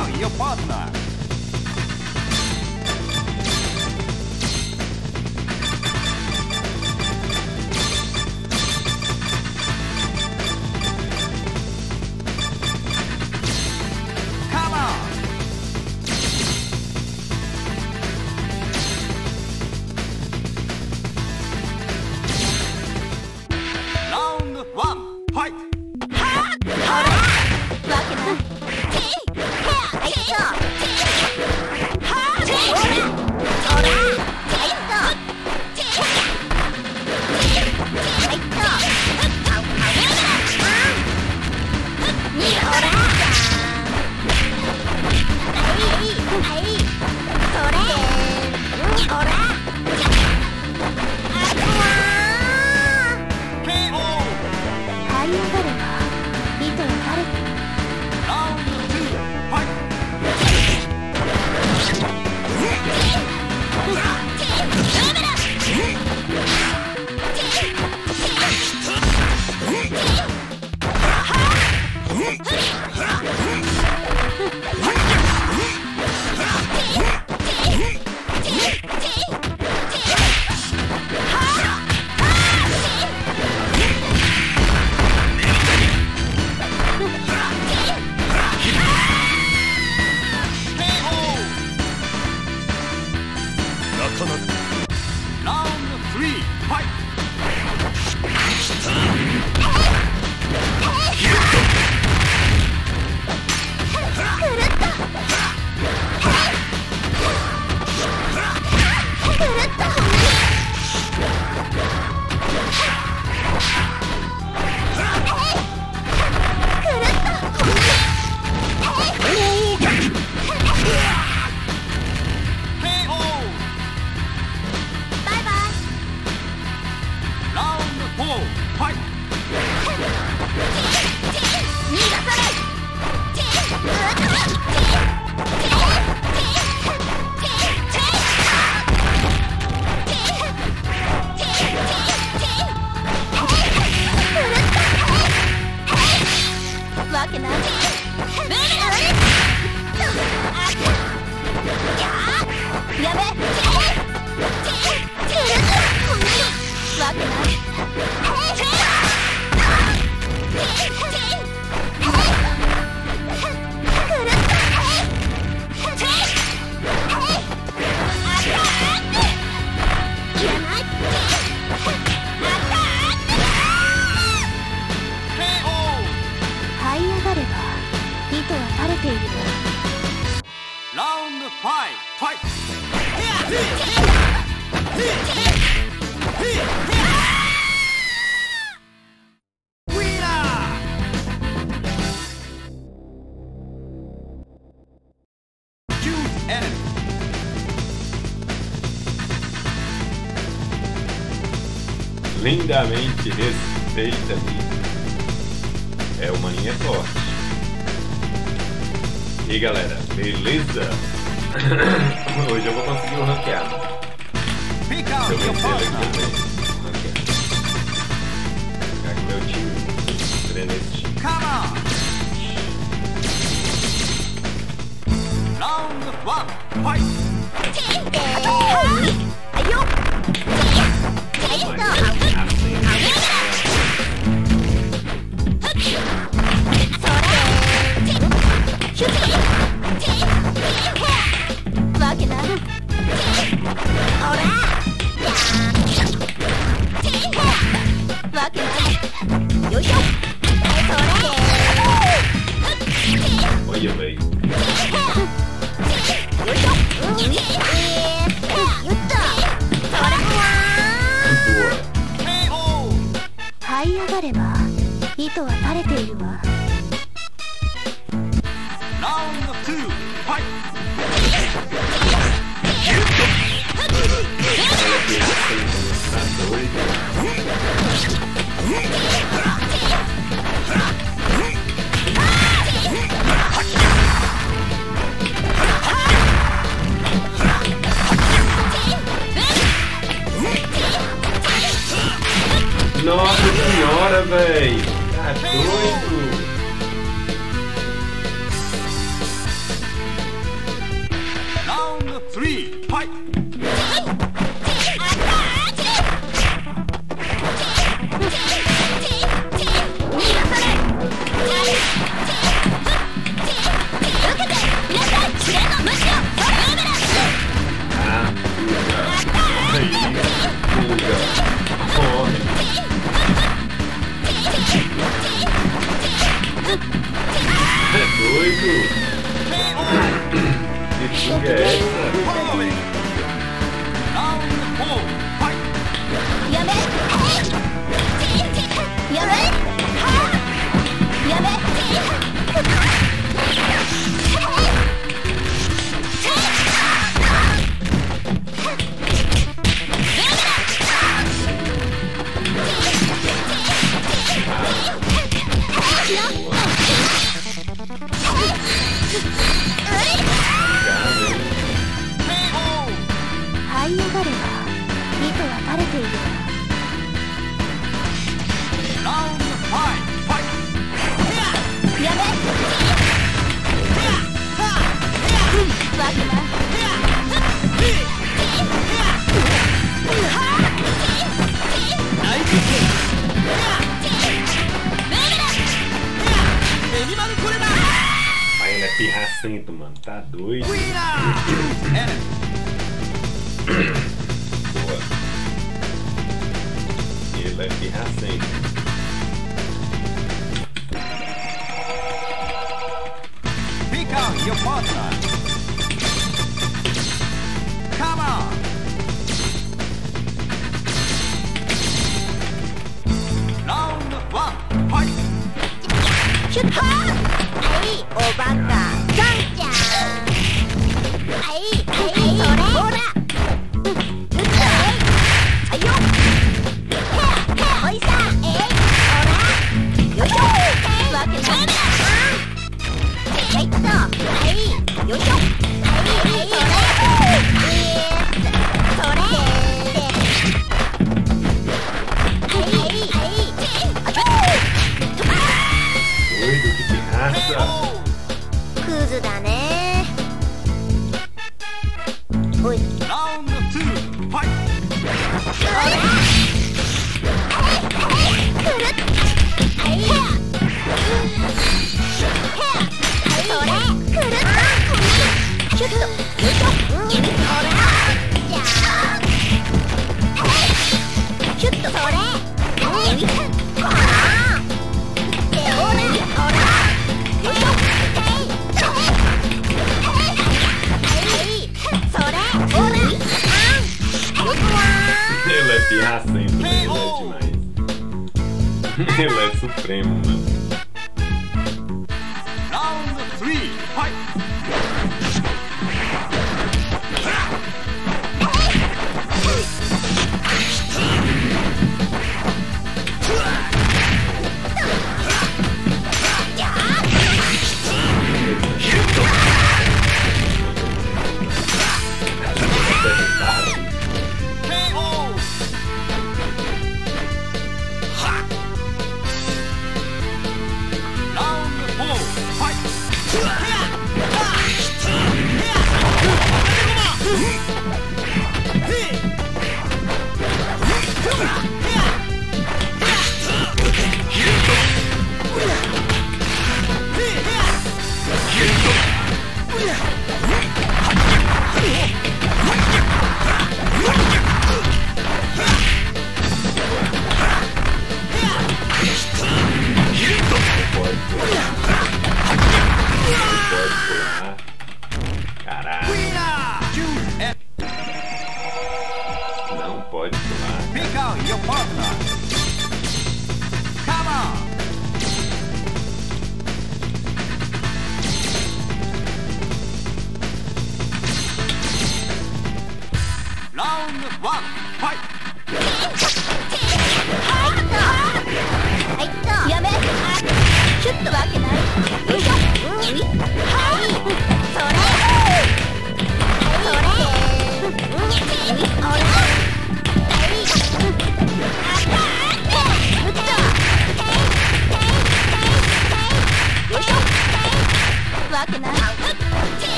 Eu your partner. Resumidamente, respeita-me. É uma linha forte. E galera, beleza? Hoje eu vou conseguir o um ranqueado. Se eu vencer daqui também. Ranqueado. Ficar com meu time. Treinar esse time. Round one, fight! Fuga. Corre. É doido? Que fuga é essa?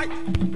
Fight!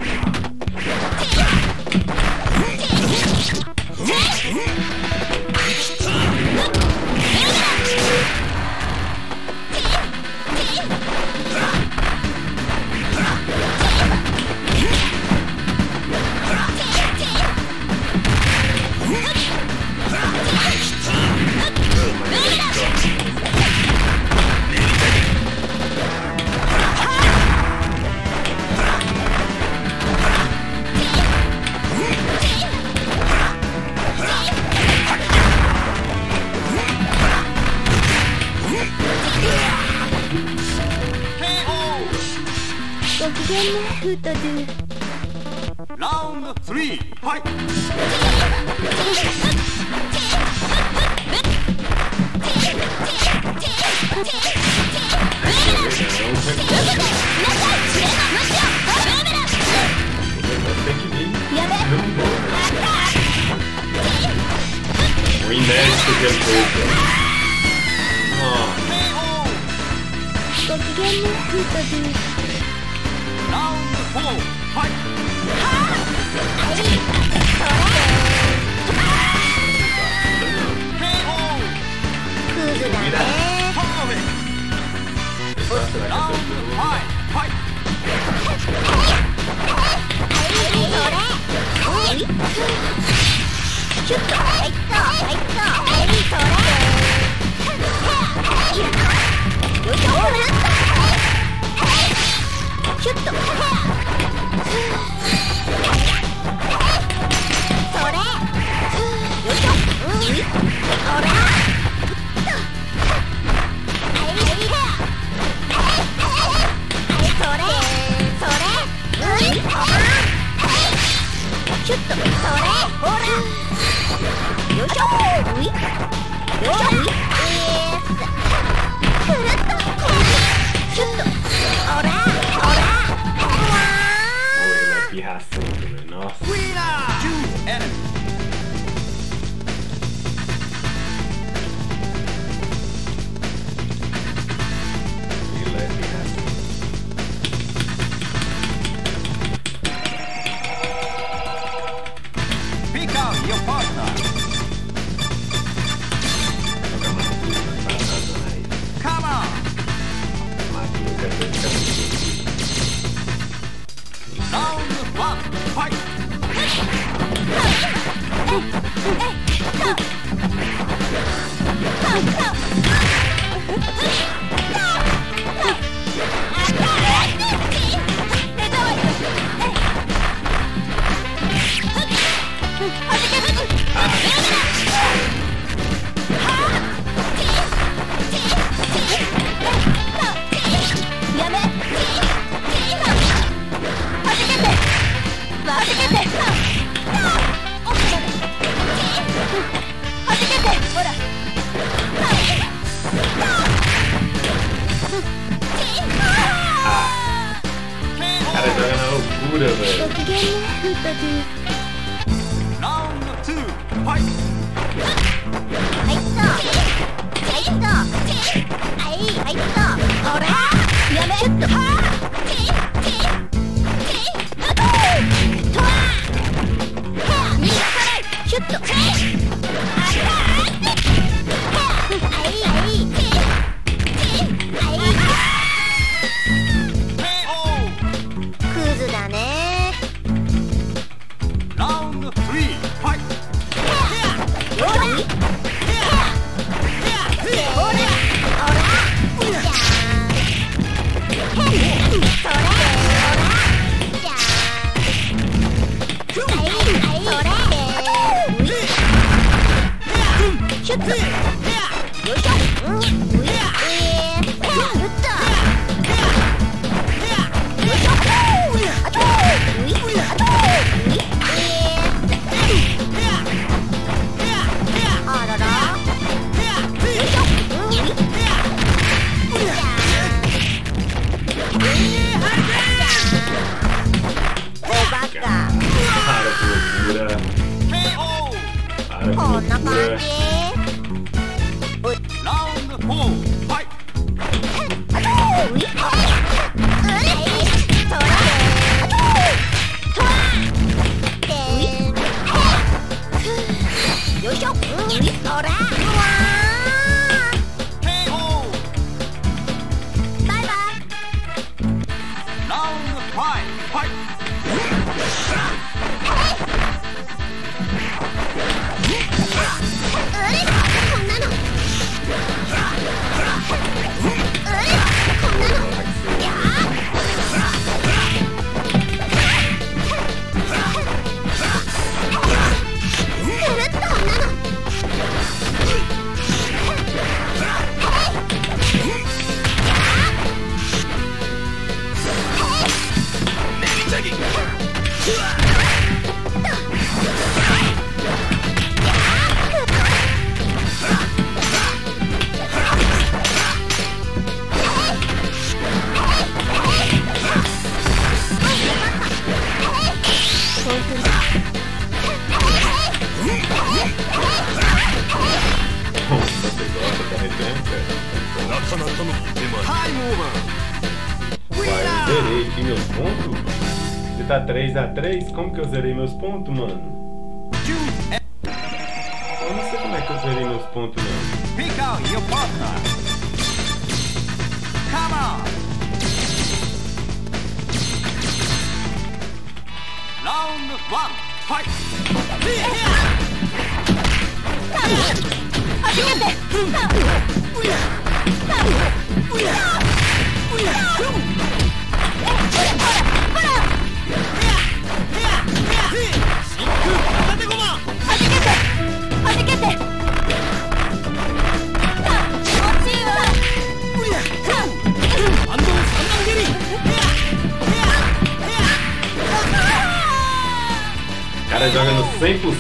3x3? Como que eu zerei meus pontos, mano?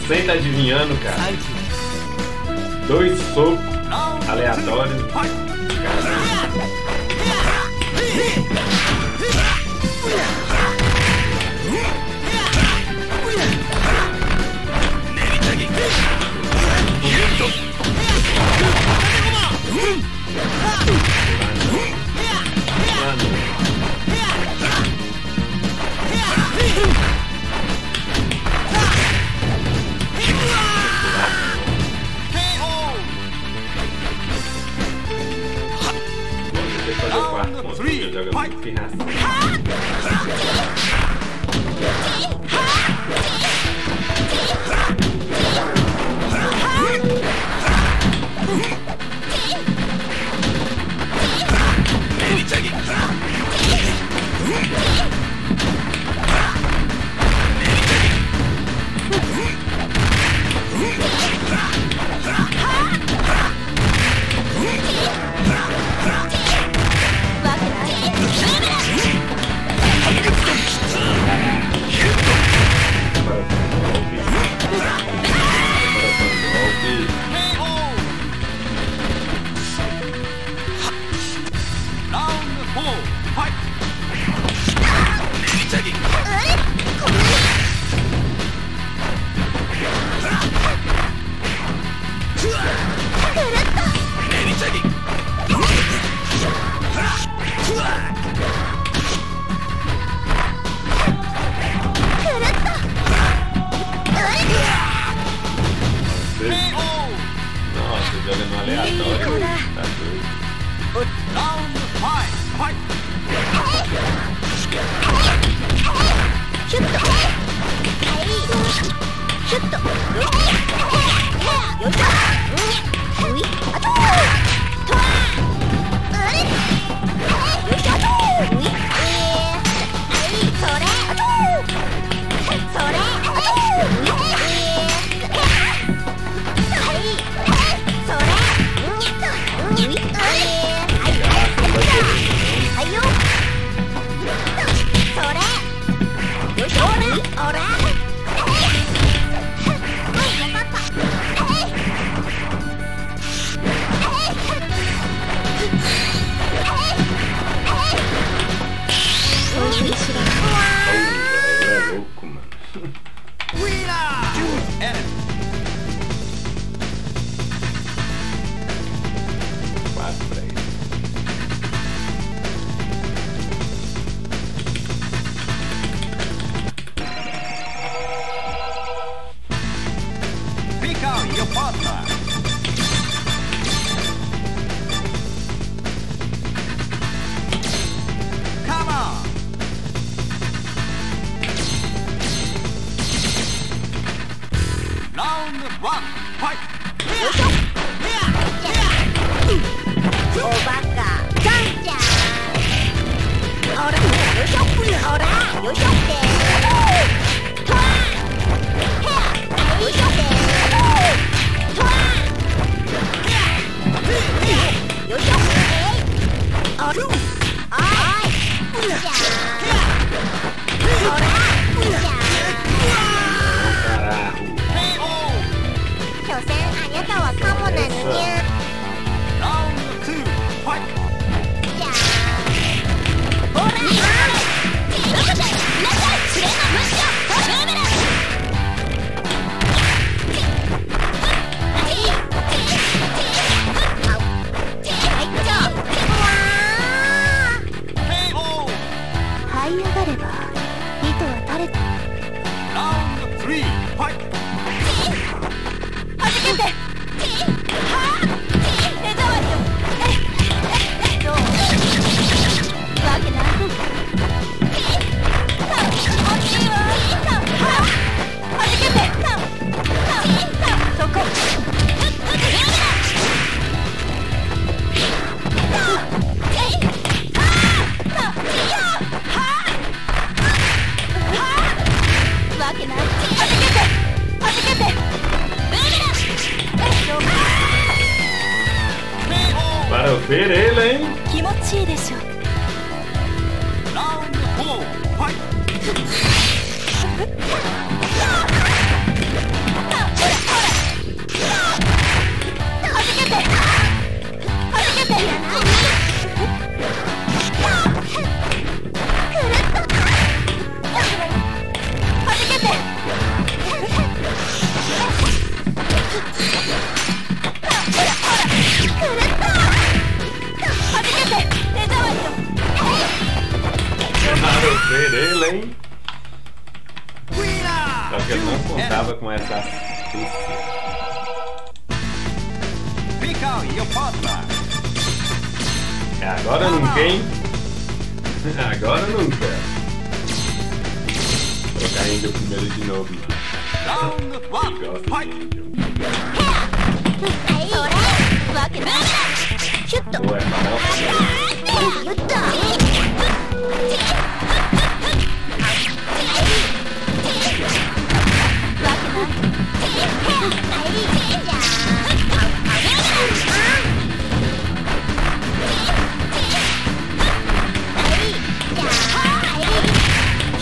Ninguém tá adivinhando, cara.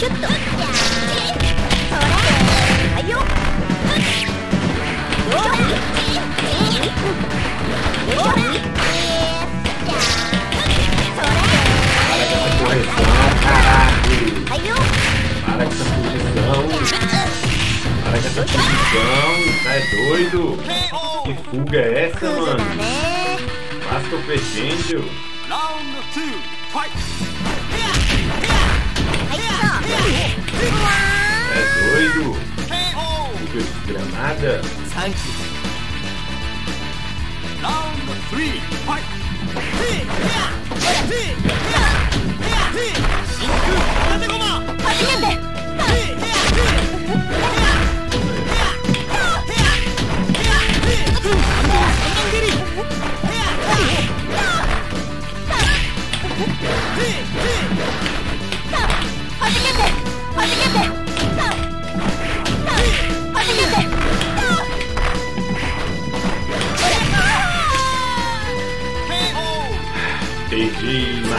ちょっ。と。Para com essa posição. Para essa posição. Tá é doido? Que fuga é essa, mano? Basta o pecêndio. Round É doido? Fuga de granada? Yeah!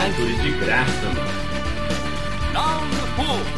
árvore de graça. Down the pool.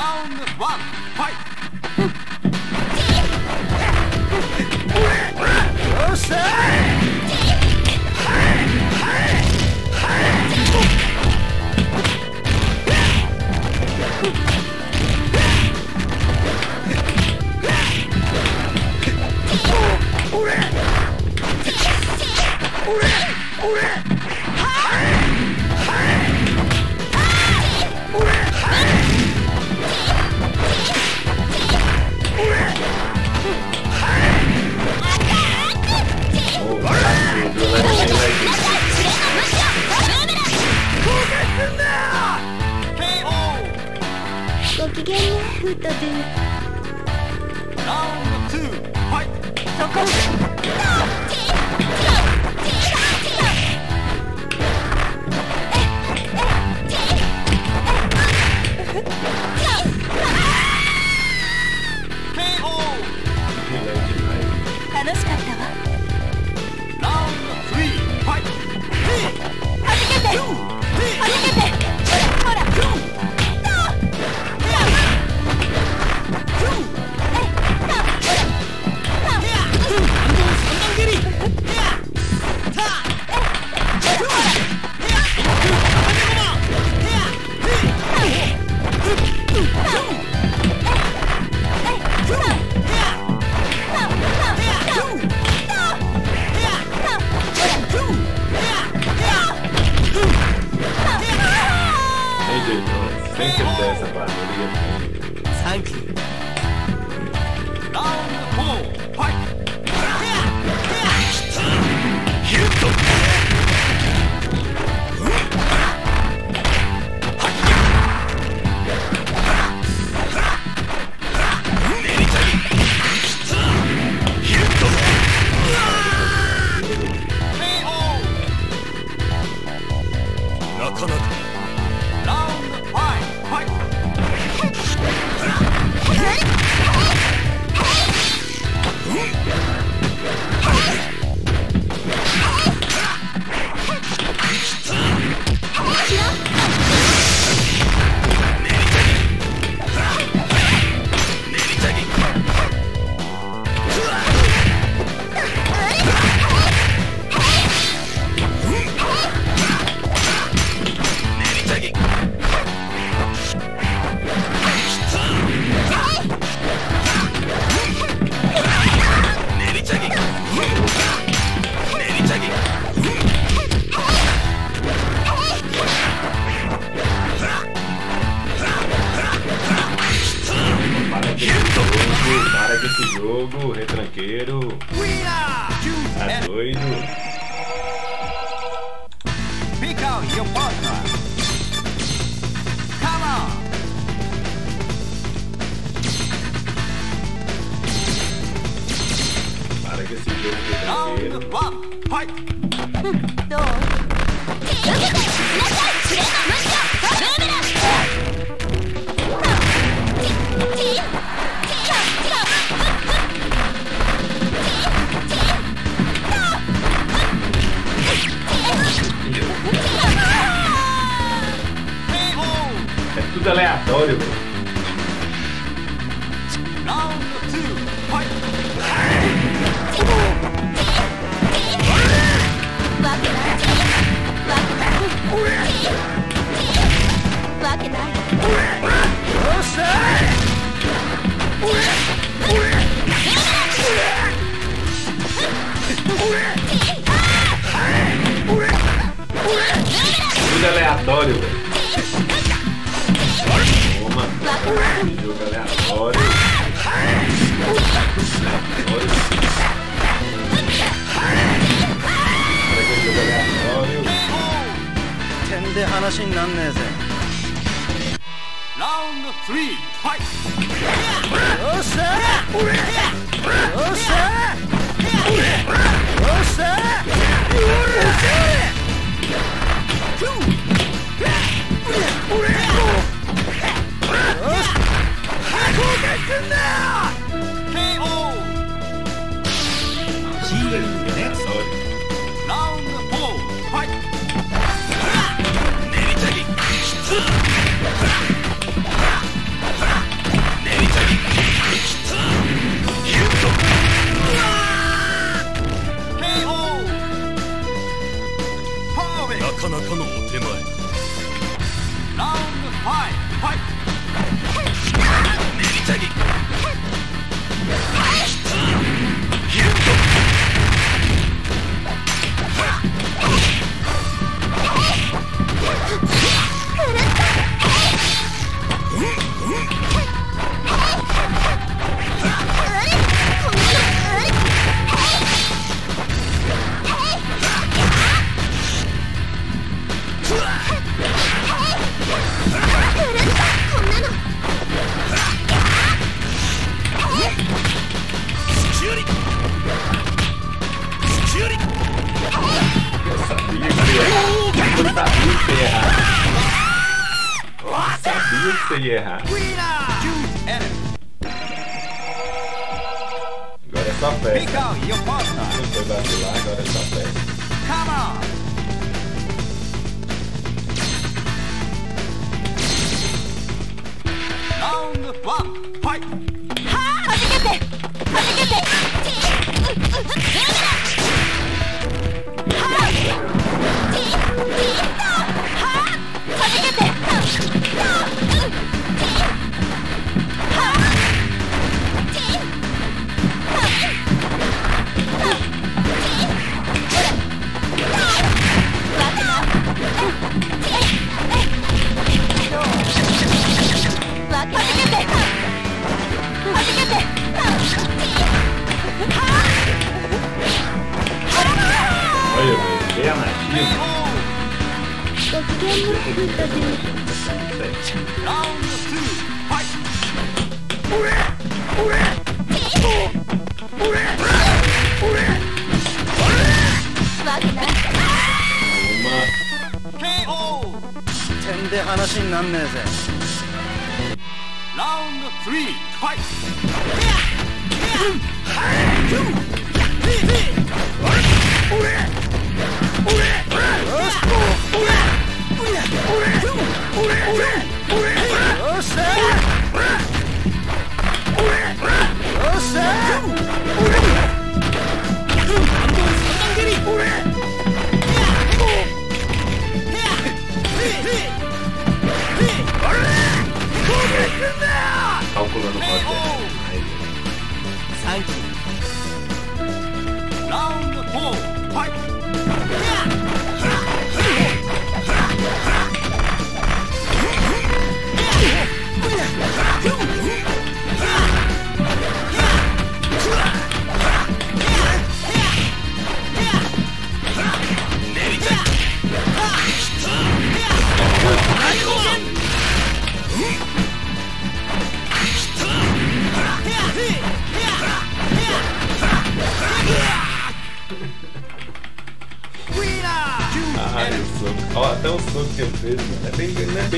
Round one, fight! Né? muito aleatório. Tudo aleatório, velho. Two! ラウンド3、し in there!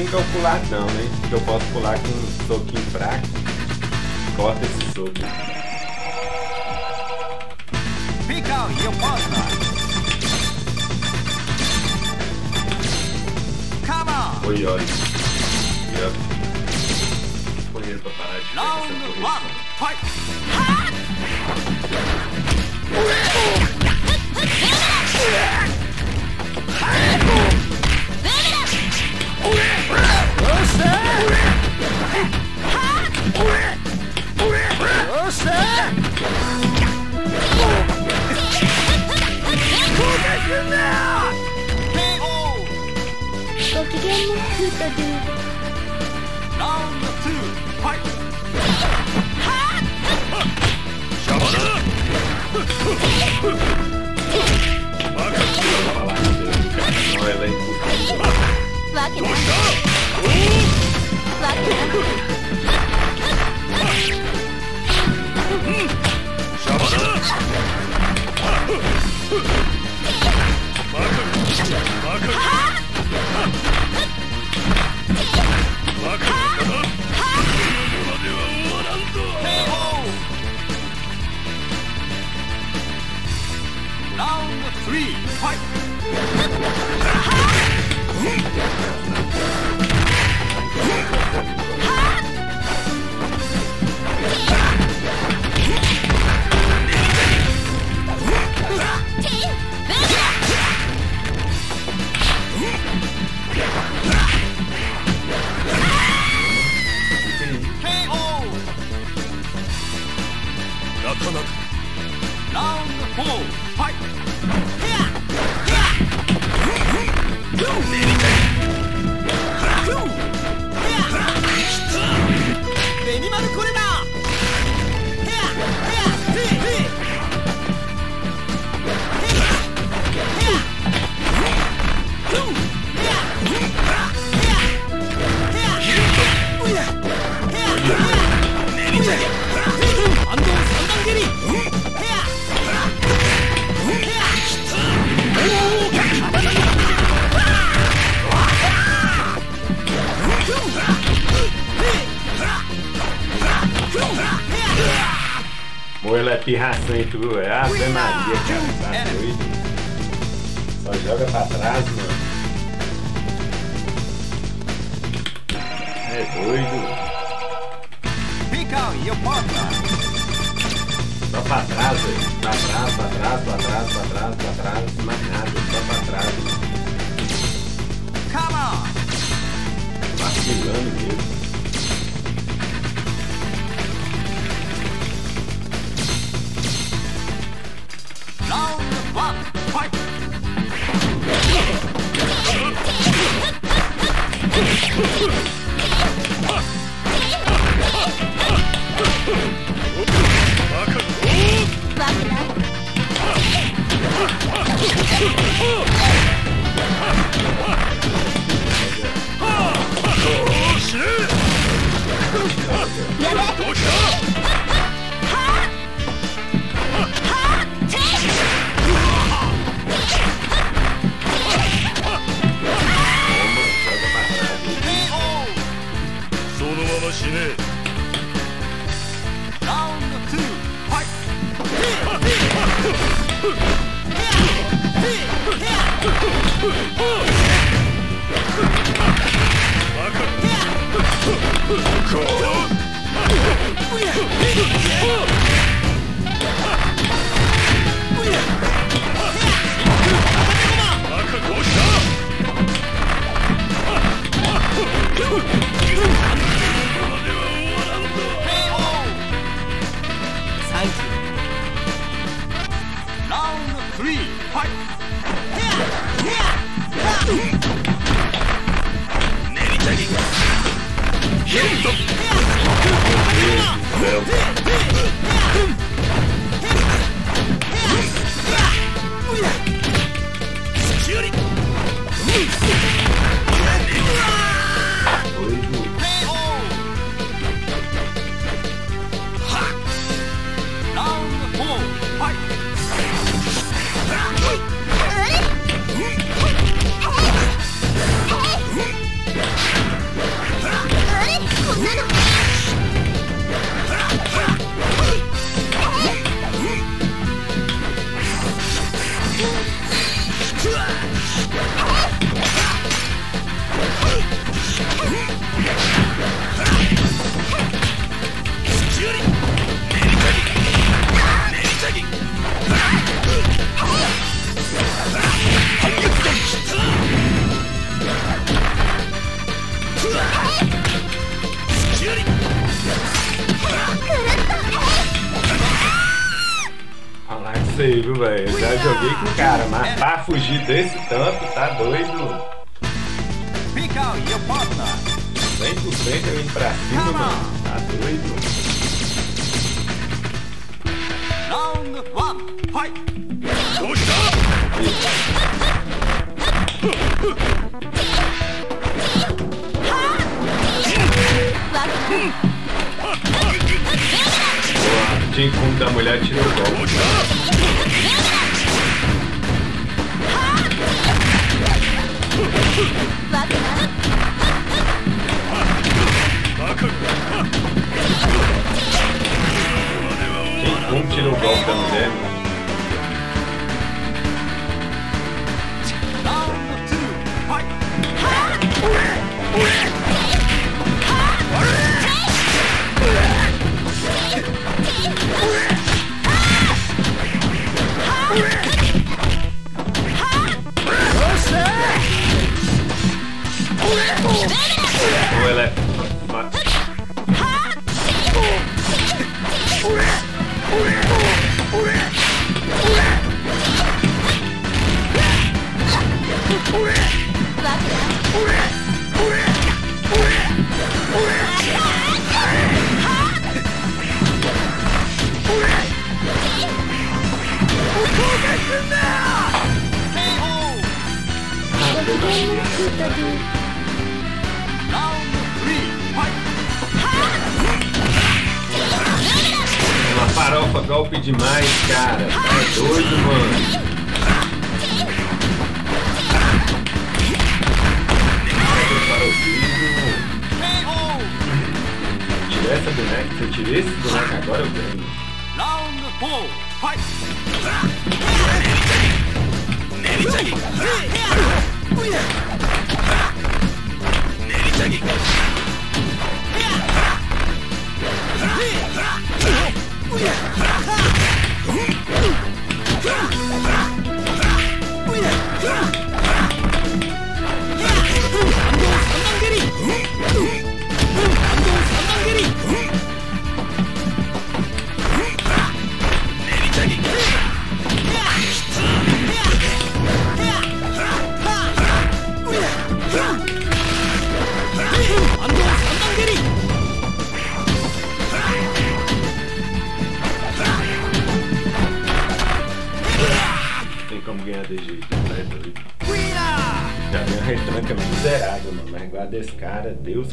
Bem, calculado não, né? Porque eu posso pular com um soquinho fraco. Corta esse soco. Out your partner. Come on. Oi, oi. Yep. Põe ele pra parar de Round one. Fight. KO. げんねフートドゥ Round two. Fight. Falar Hmm? Ou ela é pirração e tu é Ave Maria, cara. Tá doido? Só joga pra trás, mano. É doido. Só pra trás, velho. Pra trás, pra trás, pra trás, pra trás, pra trás. Mais nada, só pra trás. Come on. Vacilando mesmo. Oh! バカどうしたサンキ Round three. Fight. ヒット velho. Já joguei com o cara, mas pra fugir desse tanto, tá doido. Pick out your partner. 100% eu indo pra cima, mano. Tá doido. Round one, fight! Boa, Jim da mulher tirou o golpe.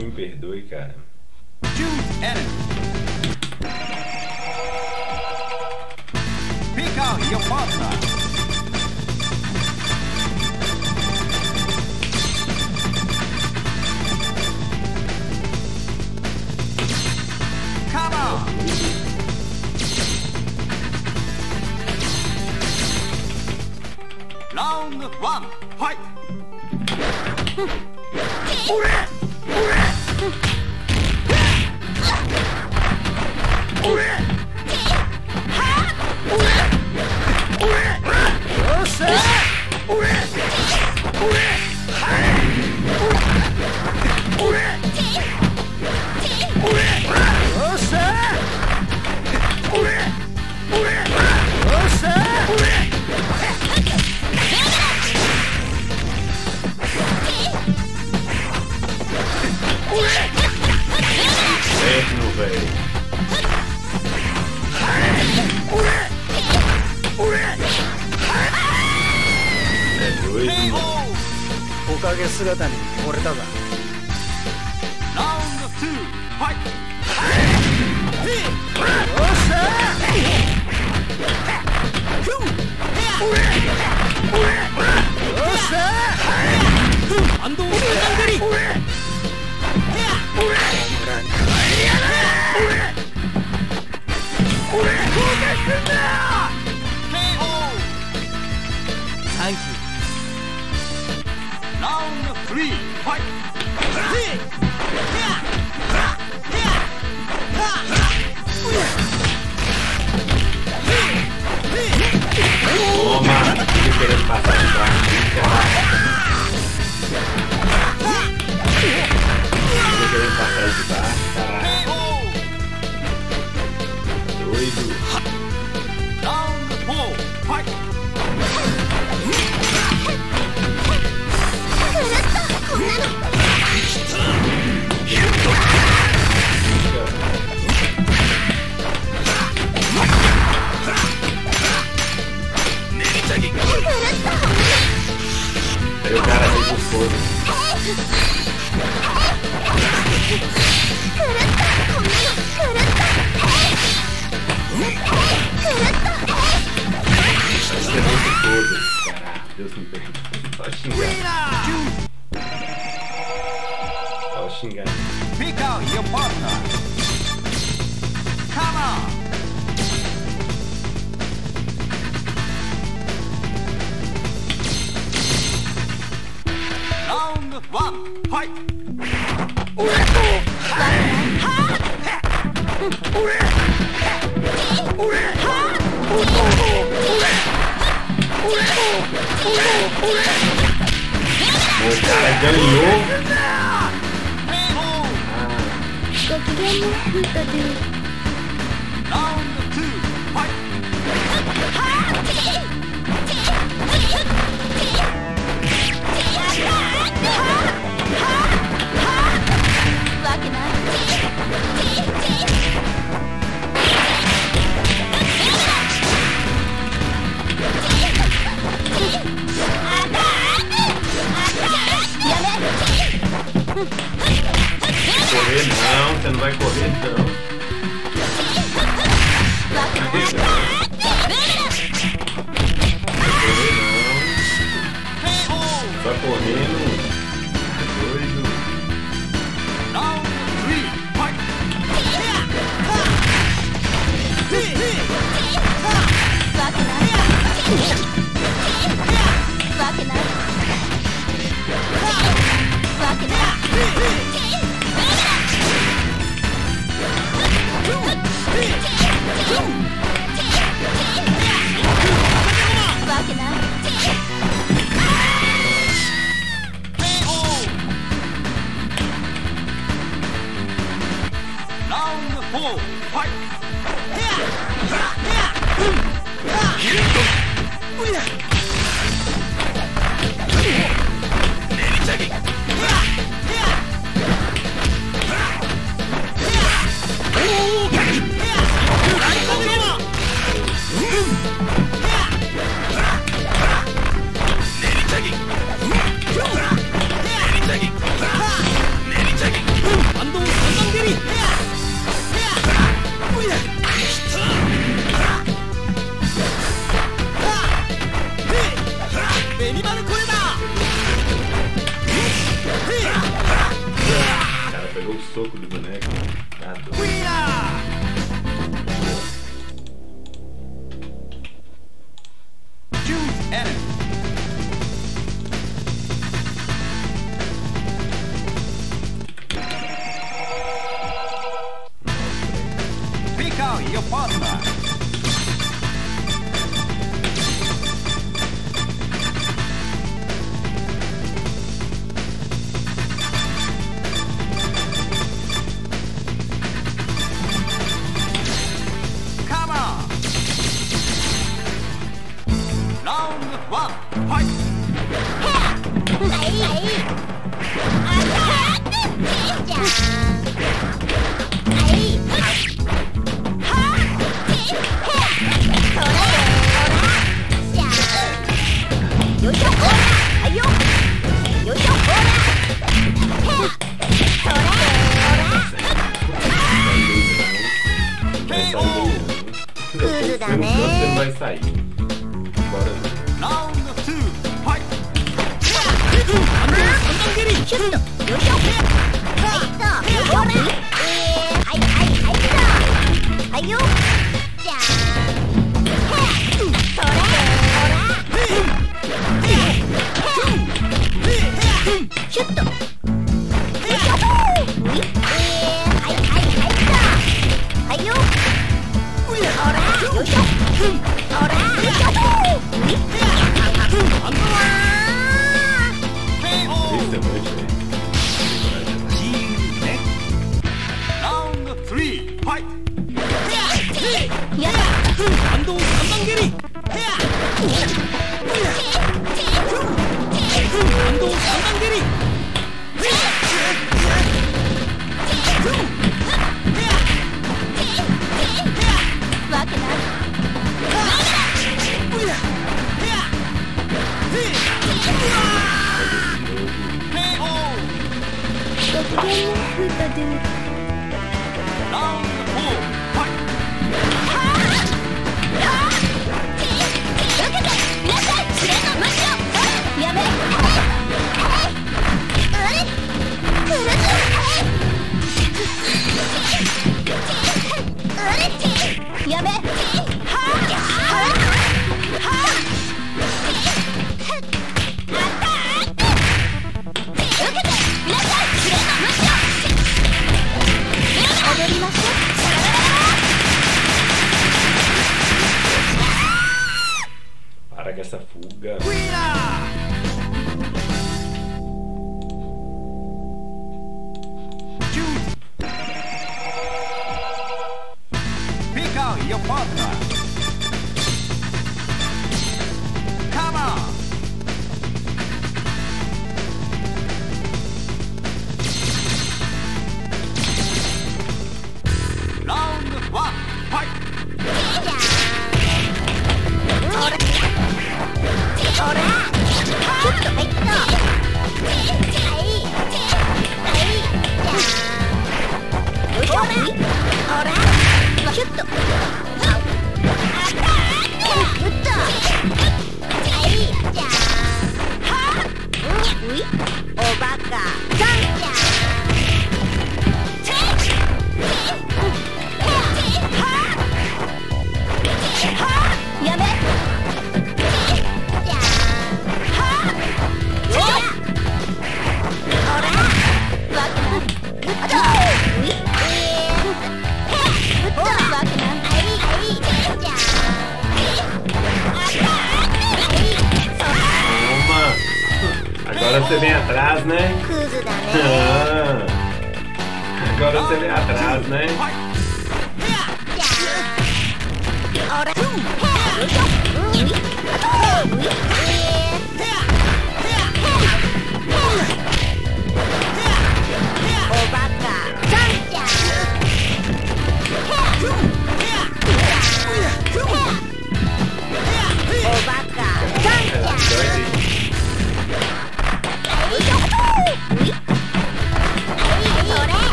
movie Passar de barco, Machine gun. Machine gun. Machine gun. O cara ganhou. Correr não, você não vai correr não. Tá correndo. Doido. correndo. Yeah. fight! ほら。どんな風かで。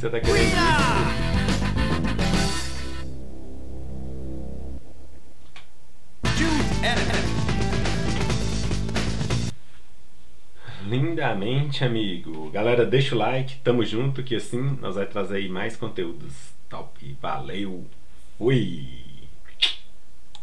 você tá querendo. Lindamente, amigo. Galera, deixa o like, tamo junto, que assim nós vai trazer aí mais conteúdos top. Valeu, fui!